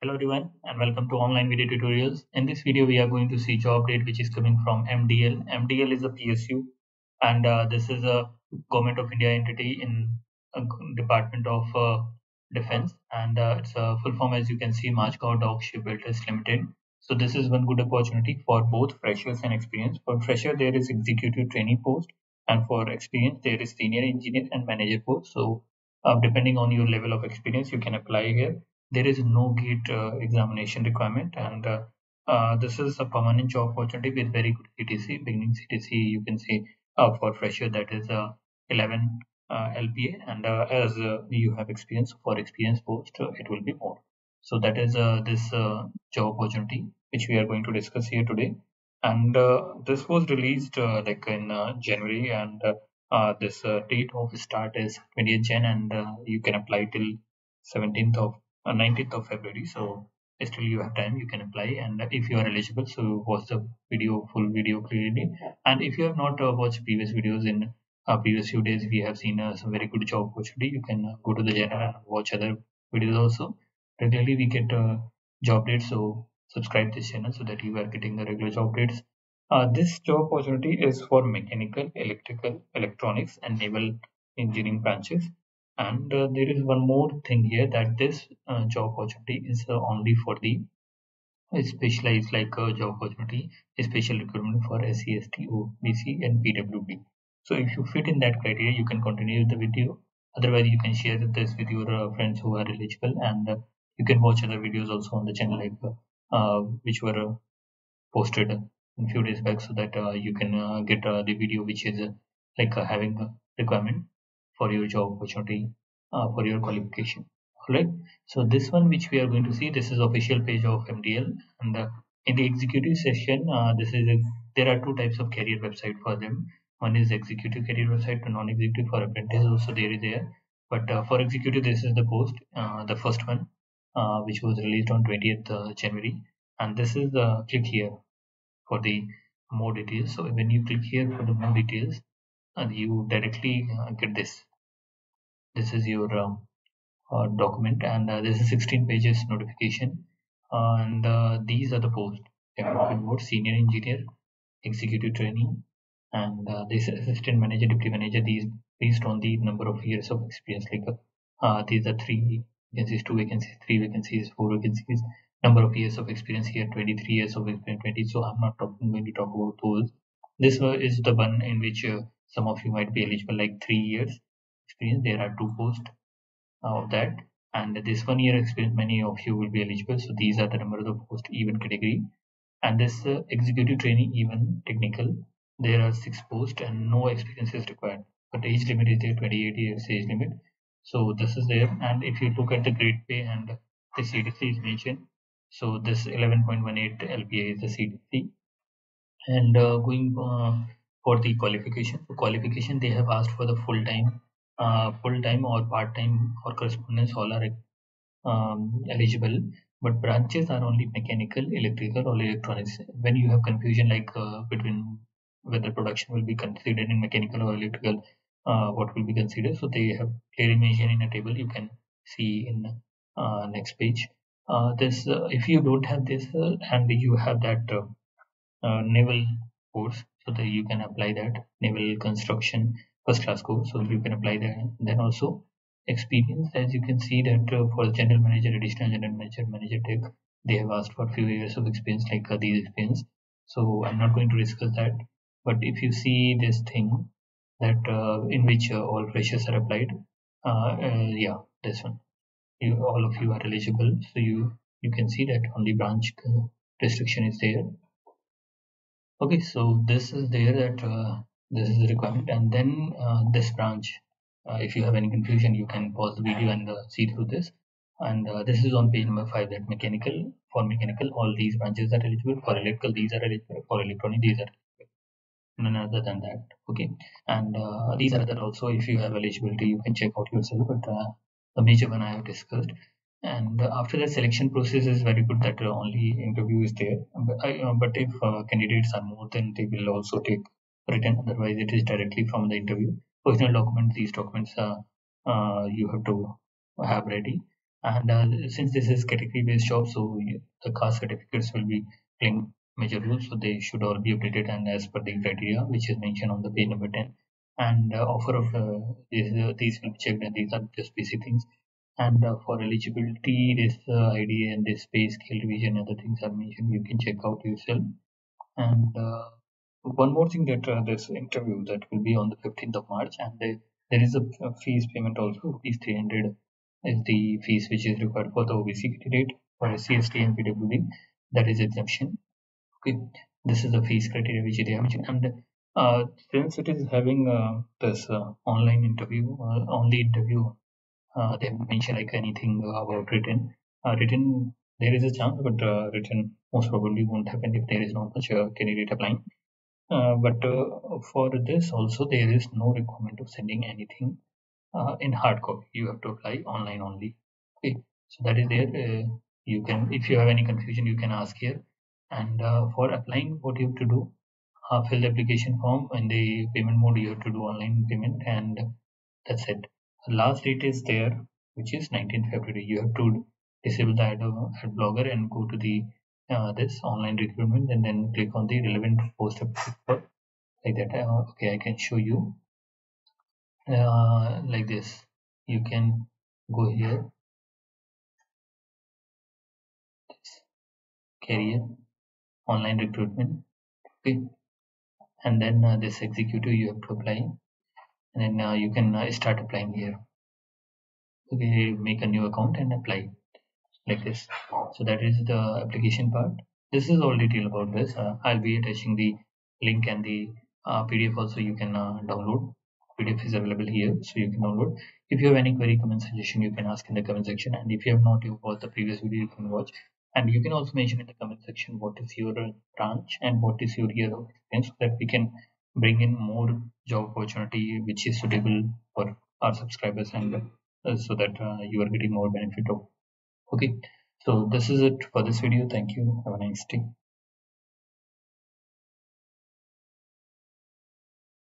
Hello everyone and welcome to online video tutorials. In this video we are going to see job date which is coming from MDL. MDL is a PSU and uh, this is a government of India entity in Department of uh, Defense and uh, it's a full form as you can see Mazagon Dock Shipbuilders Limited. So this is one good opportunity for both freshers and experience. For fresher there is executive trainee post and for experience there is senior engineer and manager post. So uh, depending on your level of experience you can apply here there is no gate uh, examination requirement and uh, uh, this is a permanent job opportunity with very good CTC beginning CTC you can see uh, for fresher that is uh, 11 uh, LPA and as you have experience for experience post it will be more. So that is this job opportunity which we are going to discuss here today. And this was released like in January and this date of start is 20th Jan and you can apply till 17th of 19th of February. So still you have time, you can apply. And if you are eligible, so watch the video, full video clearly. And if you have not uh, watched previous videos in uh, previous few days, we have seen uh, some very good job opportunity. You can uh, go to the channel and watch other videos also. Regularly we get uh, job dates, so subscribe this channel so that you are getting the regular job dates. Uh, this job opportunity is for mechanical, electrical, electronics, and naval engineering branches and uh, there is one more thing here that this uh, job opportunity is uh, only for the specialized like uh, job opportunity special requirement for SCST, OBC and PWD. So if you fit in that criteria, you can continue the video. Otherwise, you can share this with your uh, friends who are eligible, and uh, you can watch other videos also on the channel, like uh, which were posted a few days back, so that you can get the video which is like having a requirement for your job opportunity uh, for your qualification. All right? So this one which we are going to see this is official page of mdl and uh, in the executive session uh, this is a, there are two types of career website for them. One is executive career website and non-executive for apprentice also there is there. But uh, for executive this is the post uh, the first one uh, which was released on 20th january. And this is the click here for the more details. So when you click here for the more details and you directly get this this is your um, uh, document and uh, this is 16 pages notification. Uh, and uh, these are the posts talking about senior engineer executive training and uh, this assistant manager deputy manager these based on the number of years of experience. Like these are three vacancies two vacancies three vacancies four vacancies number of years of experience here 23 years of experience 20 so i'm not talking going to talk about those. This is the one in which some of you might be eligible like three years experience there are two posts of that and this one year experience many of you will be eligible. So these are the number of the post even category. And this uh, executive training even technical there are six posts and no experience is required. But age limit is there 28 years age limit. So this is there. And if you look at the grade pay and the CTC is mentioned so this 11.18 lpa is the CTC and uh, going uh, for the qualification for qualification they have asked for the full time uh, full-time or part-time or correspondence all are um, eligible. But branches are only mechanical electrical or electronics. When you have confusion like uh, between whether production will be considered in mechanical or electrical uh, what will be considered so they have clearly mentioned in a table you can see in uh, next page. Uh, this uh, if you don't have this and you have that naval course so that you can apply that naval construction first class course so you can apply that then also experience as you can see that uh, for general manager additional general manager manager tech they have asked for few years of experience like uh, these experience. So i'm not going to discuss that. But if you see this thing that uh, in which uh, all freshers are applied uh, uh, yeah this one. You, all of you are eligible so you you can see that only branch restriction is there. Okay so this is there that this is the requirement. And then uh, this branch uh, if you have any confusion you can pause the video and uh, see through this. And uh, this is on page number five that mechanical for mechanical all these branches are eligible. For electrical these are eligible. For electronic these are none other than that. Okay. And uh, these are other also if you have eligibility you can check out yourself but uh, the major one i have discussed. And after the selection process is very good that only interview is there. But, I, but if candidates are more then they will also take written otherwise it is directly from the interview. Original document these documents uh, uh, you have to have ready. And uh, since this is category based job so the caste certificates will be playing major role so they should all be updated and as per the criteria which is mentioned on the page number 10 and uh, offer of uh, these, uh, these will be checked and these are just basic things. And for eligibility this id and this pay scale revision and other things are mentioned you can check out yourself. And one more thing that uh, this interview that will be on the 15th of march and they, there is a, a fees payment also rupees 300 is the fees which is required for the obc candidate for SC/ST and pwd that is exemption. Okay this is the fees criteria which they have mentioned. And uh, since it is having uh, this uh, online interview uh, only interview uh, they mention like anything about written written there is a chance but written most probably won't happen if there is not much candidate applying uh, but uh, for this also there is no requirement of sending anything uh, in hard copy. You have to apply online only. Okay. So that is there. Uh, you can if you have any confusion you can ask here. And uh, for applying what you have to do uh, fill the application form. In the payment mode you have to do online payment and that's it. Last date is there which is 19 february. You have to disable the ad, ad blogger and go to the uh, this online recruitment and then click on the relevant post like that uh, okay i can show you. Uh, like this. You can go here. Career online recruitment. Okay. And then uh, this executive you have to apply. And then uh, you can uh, start applying here. Okay make a new account and apply like this. So that is the application part. This is all detail about this. Uh, i'll be attaching the link and the uh, pdf also you can uh, download. Pdf is available here so you can download. If you have any query comment suggestion you can ask in the comment section. And if you have not you watched the previous video you can watch. And you can also mention in the comment section what is your branch and what is your year of experience so that we can bring in more job opportunity which is suitable for our subscribers and uh, so that uh, you are getting more benefit of okay. So this is it for this video. Thank you. Have a nice day